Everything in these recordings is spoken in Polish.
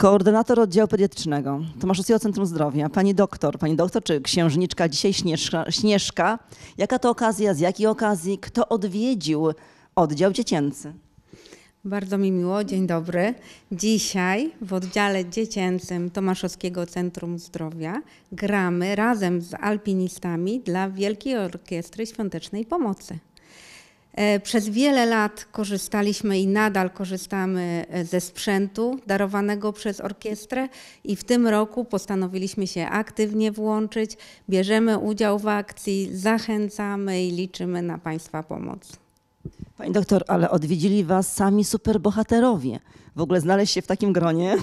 Koordynator oddziału pediatrycznego Tomaszowskiego Centrum Zdrowia, pani doktor, pani doktor czy księżniczka, dzisiaj Śnieżka, Śnieżka. Jaka to okazja, z jakiej okazji, kto odwiedził oddział dziecięcy? Bardzo mi miło, dzień dobry. Dzisiaj w oddziale dziecięcym Tomaszowskiego Centrum Zdrowia gramy razem z alpinistami dla Wielkiej Orkiestry Świątecznej Pomocy. E, Przez wiele lat korzystaliśmy i nadal korzystamy e, ze sprzętu darowanego przez orkiestrę i w tym roku postanowiliśmy się aktywnie włączyć. Bierzemy udział w akcji, zachęcamy i liczymy na Państwa pomoc. Pani doktor, ale odwiedzili was sami superbohaterowie. W ogóle znaleźć się w takim gronie?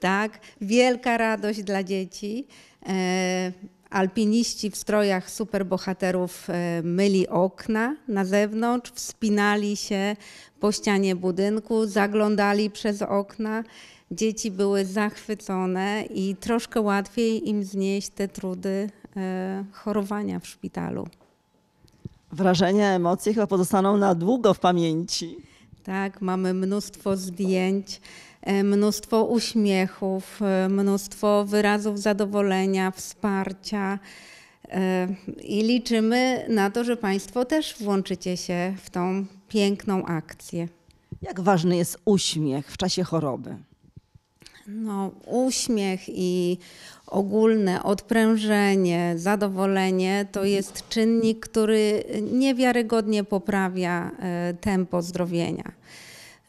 Tak, wielka radość dla dzieci. Alpiniści w strojach superbohaterów e, myli okna na zewnątrz, wspinali się po ścianie budynku, zaglądali przez okna. Dzieci były zachwycone i troszkę łatwiej im znieść te trudy e, chorowania w szpitalu. Wrażenia, emocje chyba pozostaną na długo w pamięci. Tak, mamy mnóstwo zdjęć, e, mnóstwo uśmiechów, e, mnóstwo wyrazów zadowolenia, wsparcia. e, I liczymy na to, że Państwo też włączycie się w tą piękną akcję. Jak ważny jest uśmiech w czasie choroby? No, uśmiech i ogólne odprężenie, zadowolenie to jest czynnik, który niewiarygodnie poprawia e, tempo zdrowienia.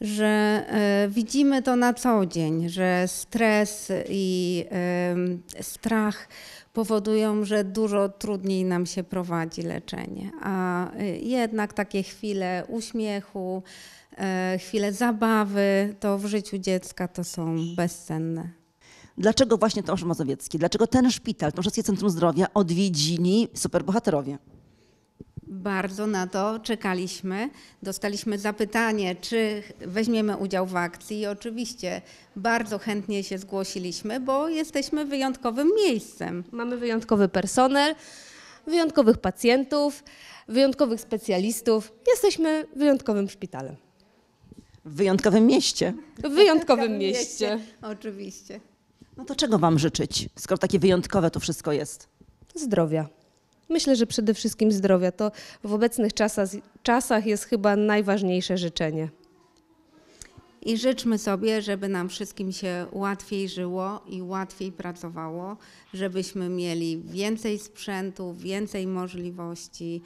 Że e, widzimy to na co dzień, że stres i em, strach powodują, że dużo trudniej nam się prowadzi leczenie. A e, jednak takie chwile uśmiechu, e, chwile zabawy, to w życiu dziecka to są bezcenne. Dlaczego właśnie Tomasz Mazowiecki? Dlaczego ten szpital, Tomaszowskie Centrum Zdrowia odwiedzili superbohaterowie? Bardzo na to czekaliśmy. Dostaliśmy zapytanie, czy weźmiemy udział w akcji i oczywiście bardzo chętnie się zgłosiliśmy, bo jesteśmy wyjątkowym miejscem. Mamy wyjątkowy personel, wyjątkowych pacjentów, wyjątkowych specjalistów. Jesteśmy wyjątkowym szpitalem. W wyjątkowym mieście. W wyjątkowym mieście. Oczywiście. No to czego wam życzyć, skoro takie wyjątkowe to wszystko jest? Zdrowia. Myślę, że przede wszystkim zdrowia. To w obecnych czasach, czasach jest chyba najważniejsze życzenie. I życzmy sobie, żeby nam wszystkim się łatwiej żyło i łatwiej pracowało, żebyśmy mieli więcej sprzętu, więcej możliwości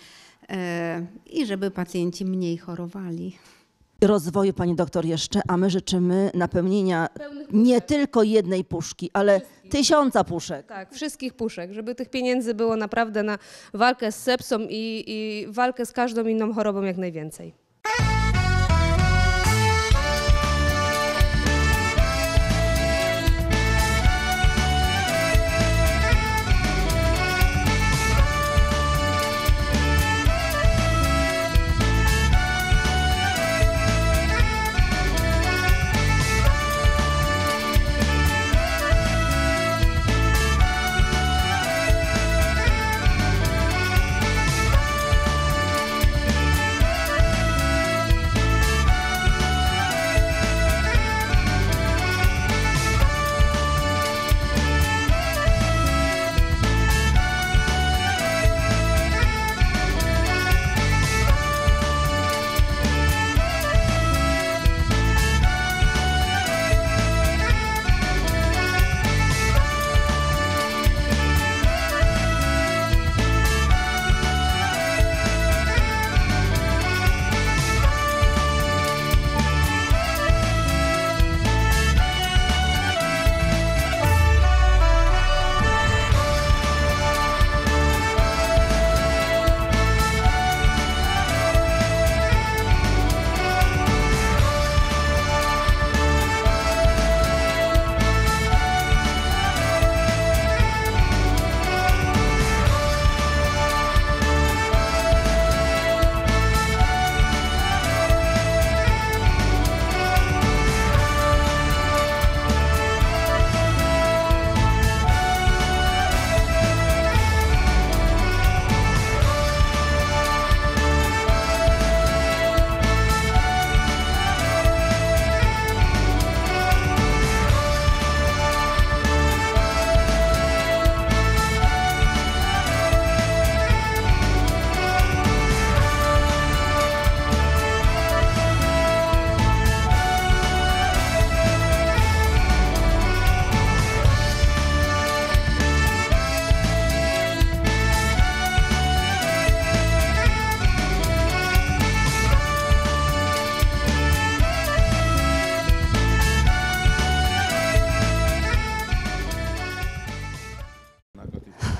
e, i żeby pacjenci mniej chorowali. Rozwoju pani doktor jeszcze, a my życzymy napełnienia nie tylko jednej puszki, ale tysiąca puszek. Tak, wszystkich puszek, żeby tych pieniędzy było naprawdę na walkę z sepsą i, i walkę z każdą inną chorobą jak najwięcej.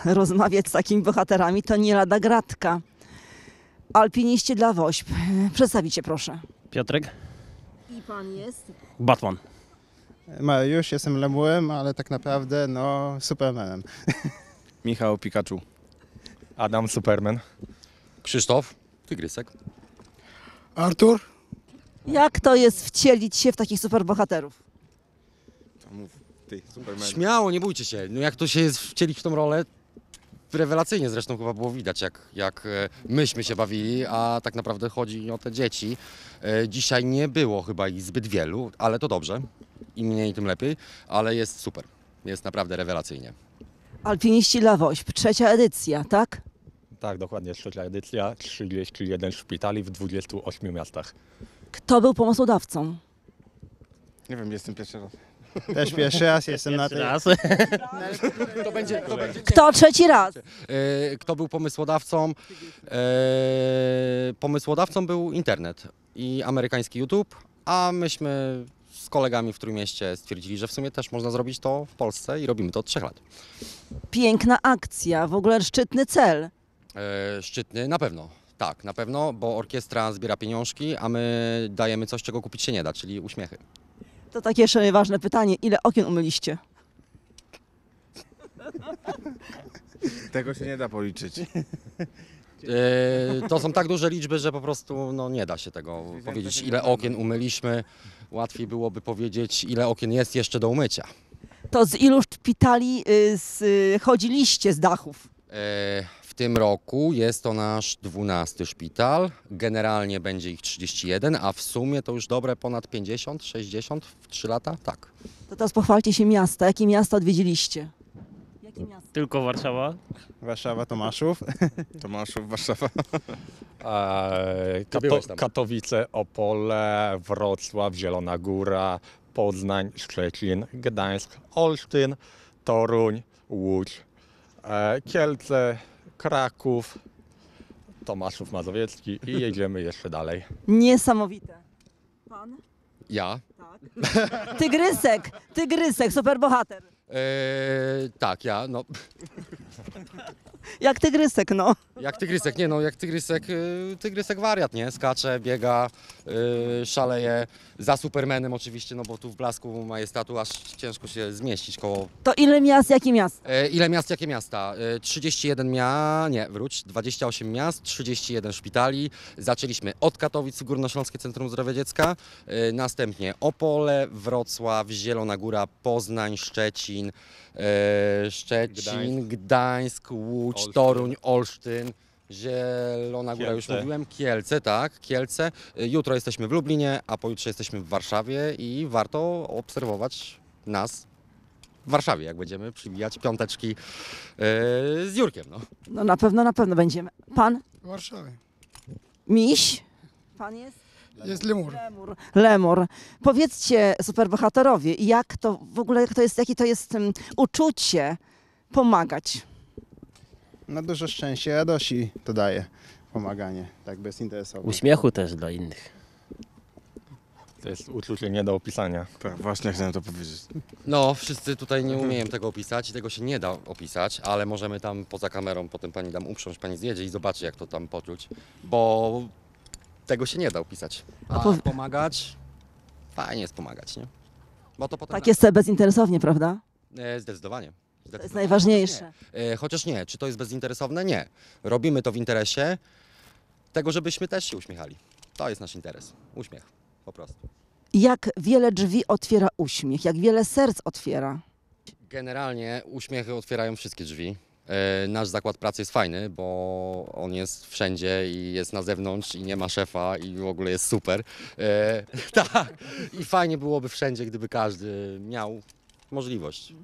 rozmawiać z takimi bohaterami to nie lada gratka. Alpiniści dla WOŚP. Przedstawicie proszę. Piotrek? I pan jest? Batman. Mariusz, jestem Lemułem, ale tak naprawdę no Supermanem. Michał Pikachu. Adam Superman. Krzysztof, Tygrysek. Artur? Jak to jest wcielić się w takich superbohaterów? To mów, ty, Superman. Śmiało, nie bójcie się. No jak to się jest wcielić w tą rolę, rewelacyjnie zresztą chyba było widać, jak, jak e, myśmy się bawili, a tak naprawdę chodzi o te dzieci. E, Dzisiaj nie było chyba ich zbyt wielu, ale to dobrze. Im mniej, tym lepiej, ale jest super. Jest naprawdę rewelacyjnie. Alpiniści dla WOŚP, trzecia edycja, tak? Tak, dokładnie, trzecia edycja, 31 szpitali w 28 miastach. Kto był pomysłodawcą? Nie wiem, jestem pierwszy raz. Też pierwszy raz jestem na tej... Raz. To będzie, to będzie Kto trzeci raz? E, Kto był pomysłodawcą? E, Pomysłodawcą był internet i amerykański YouTube, a myśmy z kolegami w Trójmieście stwierdzili, że w sumie też można zrobić to w Polsce i robimy to od trzech lat. Piękna akcja, w ogóle szczytny cel. E, Szczytny na pewno. Tak, na pewno, bo orkiestra zbiera pieniążki, a my dajemy coś, czego kupić się nie da, czyli uśmiechy. To takie jeszcze ważne pytanie, ile okien umyliście? Tego się nie da policzyć. E, To są tak duże liczby, że po prostu no, nie da się tego powiedzieć, ile okien umyliśmy. Łatwiej byłoby powiedzieć, ile okien jest jeszcze do umycia. To z ilu szpitali y, z, y, chodziliście z dachów? E, tym roku jest to nasz 12 szpital. Generalnie będzie ich 31, a w sumie to już dobre ponad 50, 60 w 3 lata? Tak. To teraz pochwalcie się miasta. Jakie miasta odwiedziliście? Jakie miasta? Tylko Warszawa. Warszawa, Tomaszów. Tomaszów, Warszawa. Eee, tam. Katowice, Opole, Wrocław, Zielona Góra, Poznań, Szczecin, Gdańsk, Olsztyn, Toruń, Łódź, e, Kielce, Kraków, Tomaszów Mazowiecki i jedziemy jeszcze dalej. Niesamowite. Pan? Ja? Tygrysek, tygrysek, superbohater. E, tak, ja. No, Jak tygrysek, no. Jak tygrysek, nie no, jak tygrysek, y, tygrysek wariat, nie? Skacze, biega, y, szaleje. Za Supermanem oczywiście, no bo tu w blasku majestatu aż ciężko się zmieścić koło To ile miast, jakie miasta? E, Ile miast, jakie miasta? E, 31 mia, nie, wróć, 28 miast, 31 szpitali. Zaczęliśmy od Katowic, Górnośląskie Centrum Zdrowia Dziecka, e, następnie Opole, Wrocław, Zielona Góra, Poznań, Szczecin, e, Szczecin, Gdańsk, Łódź, Olsztyn. Toruń, Olsztyn. Zielona Góra, już Kielce. mówiłem, Kielce, tak, Kielce. Jutro jesteśmy w Lublinie, a pojutrze jesteśmy w Warszawie i warto obserwować nas w Warszawie, jak będziemy przybijać piąteczki yy, z Jurkiem. No. No na pewno, na pewno będziemy. Pan? W Warszawie. Miś? Pan jest? Jest Lemur. Lemur. Lemur. Powiedzcie, superbohaterowie, jak to w ogóle, jak to jest, jakie to jest um, uczucie pomagać? No dużo szczęścia, radości to daje pomaganie, tak bezinteresownie. Uśmiechu też dla innych. To jest uczucie nie do opisania. Tak, właśnie chciałem to powiedzieć. no, wszyscy tutaj nie umieją tego opisać i tego się nie da opisać, ale możemy tam poza kamerą, potem pani dam uprząść, pani zjedzie i zobaczy, jak to tam poczuć, bo tego się nie da opisać. A A pow- pomagać, fajnie jest pomagać, nie? Bo to potem... Tak jest bezinteresownie, prawda? E, zdecydowanie. To jest najważniejsze. E, Chociaż nie, czy to jest bezinteresowne? Nie. Robimy to w interesie tego, żebyśmy też się uśmiechali. To jest nasz interes. Uśmiech. Po prostu. Jak wiele drzwi otwiera uśmiech, jak wiele serc otwiera. Generalnie uśmiechy otwierają wszystkie drzwi. E, Nasz zakład pracy jest fajny, bo on jest wszędzie i jest na zewnątrz i nie ma szefa i w ogóle jest super. E, tak. I fajnie byłoby wszędzie, gdyby każdy miał możliwość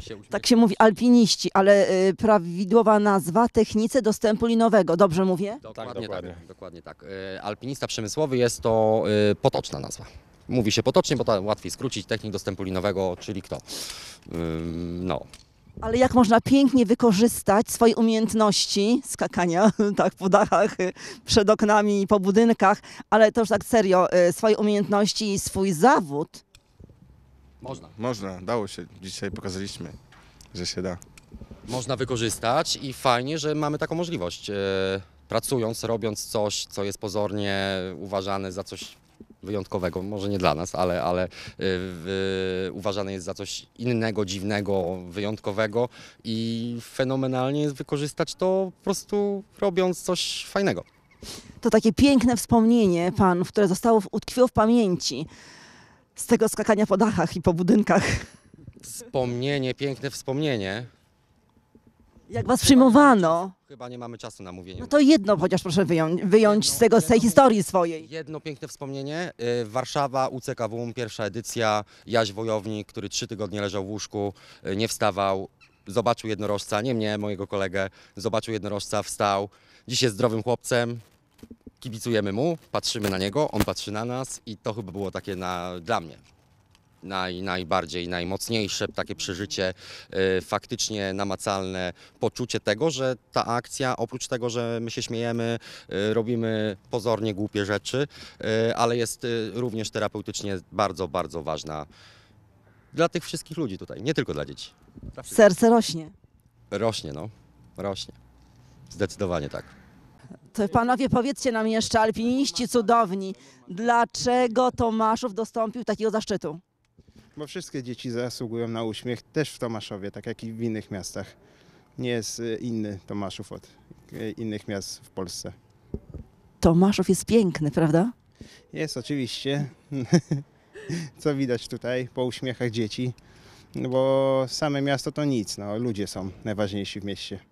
się. Tak się mówi alpiniści, ale y, prawidłowa nazwa technice dostępu linowego. Dobrze mówię? Dokładnie tak. dokładnie. dokładnie tak. E, Alpinista przemysłowy jest to e, potoczna nazwa. Mówi się potocznie, bo to łatwiej skrócić. Technik dostępu linowego, czyli kto? Ym, No. Ale jak można pięknie wykorzystać swoje umiejętności skakania tak, po dachach, y, przed oknami, po budynkach, ale to już tak serio, y, swoje umiejętności i swój zawód Można. Można, dało się. Dzisiaj pokazaliśmy, że się da. można wykorzystać i fajnie, że mamy taką możliwość. E, Pracując, robiąc coś, co jest pozornie uważane za coś wyjątkowego, może nie dla nas, ale, ale e, w, uważane jest za coś innego, dziwnego, wyjątkowego i fenomenalnie jest wykorzystać to po prostu robiąc coś fajnego. To takie piękne wspomnienie panów, które zostało w- utkwiło w pamięci z tego skakania po dachach i po budynkach. Wspomnienie, piękne wspomnienie. Jak was przyjmowano? Chyba nie mamy czasu na mówienie. No to jedno chociaż proszę wyjąć, wyjąć z, tego, z tej historii swojej. Jedno piękne wspomnienie. y, Warszawa, UCKW, pierwsza edycja. Jaś Wojownik, który trzy tygodnie leżał w łóżku, y, nie wstawał. Zobaczył jednorożca, nie mnie, mojego kolegę. Zobaczył jednorożca, wstał. Dziś jest zdrowym chłopcem. Kibicujemy mu, patrzymy na niego, on patrzy na nas i to chyba było takie na, dla mnie naj, najbardziej, najmocniejsze takie przeżycie, y, faktycznie namacalne poczucie tego, że ta akcja, oprócz tego, że my się śmiejemy, y, robimy pozornie głupie rzeczy, y, ale jest y, również terapeutycznie bardzo, bardzo ważna dla tych wszystkich ludzi tutaj, nie tylko dla dzieci. Serce rośnie. Rośnie, no, rośnie. Zdecydowanie tak. Panowie powiedzcie nam jeszcze, alpiniści cudowni, dlaczego Tomaszów dostąpił takiego zaszczytu? Bo wszystkie dzieci zasługują na uśmiech, też w Tomaszowie, tak jak i w innych miastach. Nie jest y, inny Tomaszów od y, innych miast w Polsce. Tomaszów jest piękny, prawda? Jest oczywiście, co widać tutaj po uśmiechach dzieci, no bo same miasto to nic, no, ludzie są najważniejsi w mieście.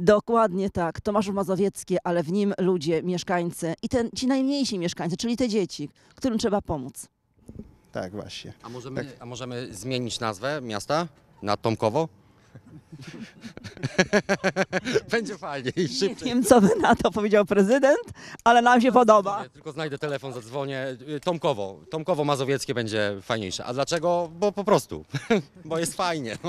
Dokładnie tak. Tomaszów Mazowieckie, ale w nim ludzie, mieszkańcy i ten, ci najmniejsi mieszkańcy, czyli te dzieci, którym trzeba pomóc. Tak, właśnie. A możemy, a możemy zmienić nazwę miasta na Tomkowo? Będzie fajnie i Nie szybciej. wiem, co by na to powiedział prezydent, ale nam się podoba. Ja tylko znajdę telefon, zadzwonię. Y, Tomkowo. Tomkowo Mazowieckie będzie fajniejsze. A dlaczego? Bo po prostu. Bo jest fajnie.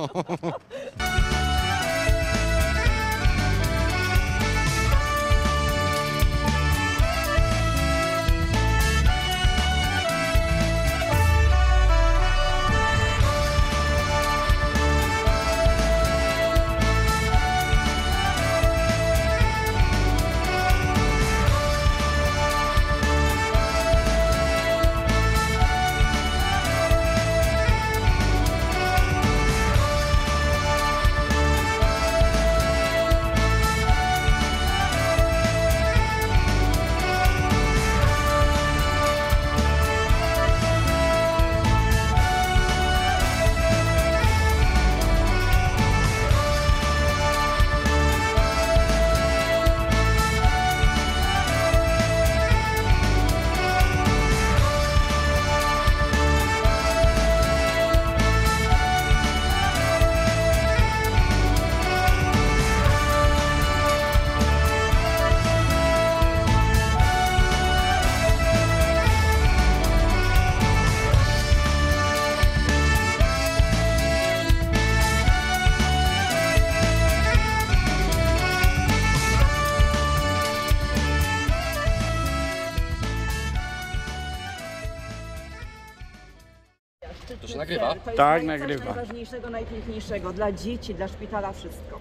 To jest Tak, naj- coś nagrywa. najważniejszego, najpiękniejszego dla dzieci, dla szpitala, wszystko.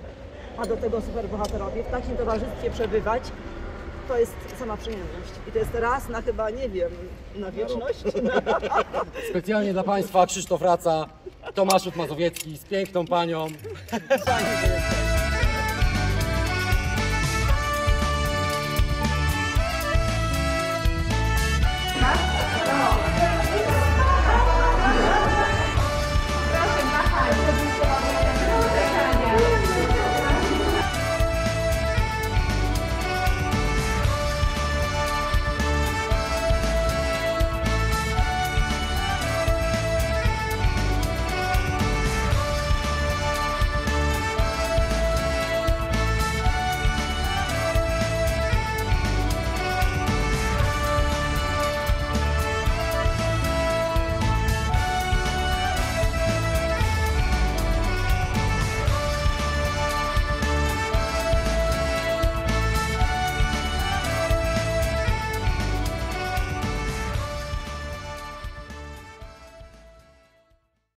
A do tego superbohaterowie w takim towarzystwie przebywać, to jest sama przyjemność. I to jest raz na chyba, nie wiem, na wieczność. Specjalnie dla Państwa Krzysztof Raca, Tomaszów Mazowiecki z piękną panią.